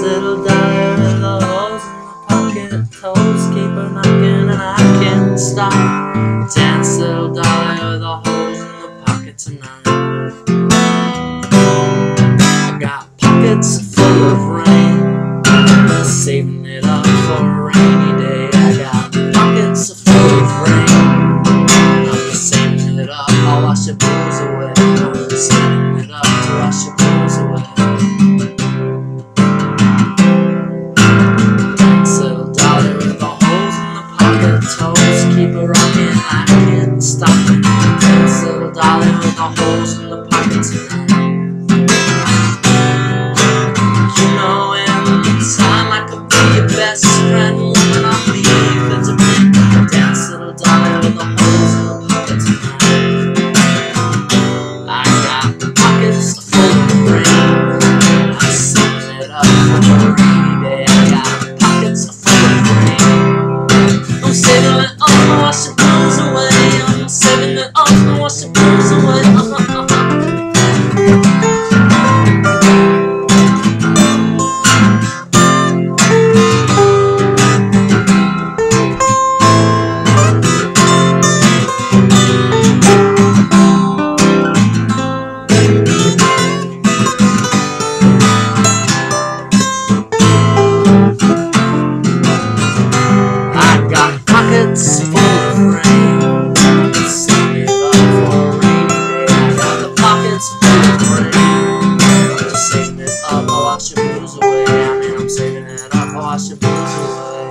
little dollar and the holes in my pocket toes keep on knocking and I can't stop. Dance little dollar with the holes in the pocket tonight. I got pockets full of rain, saving it up for a rainy day. I got pockets full of rain, I'm saving it up. I'll wash your blues away. I'm saving it up to wash your dollar with the holes in the pockets. someone. I'm saving it up, I wash your blues away. I mean, I'm saving it up, I wash your blues away.